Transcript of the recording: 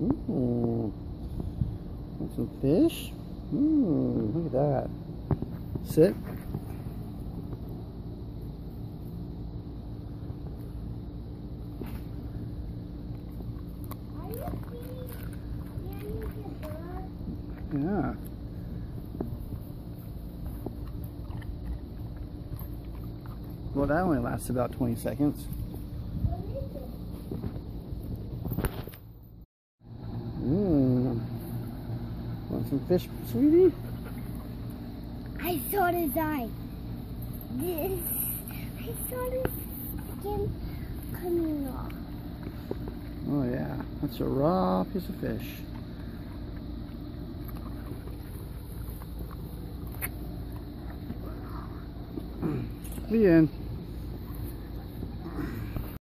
Ooh. Want some fish? Ooh, look at that. Sit. Yeah. Well, that only lasts about 20 seconds. Some fish, sweetie? I saw his eye. This. I saw his skin coming off. Oh yeah, that's a raw piece of fish. The end.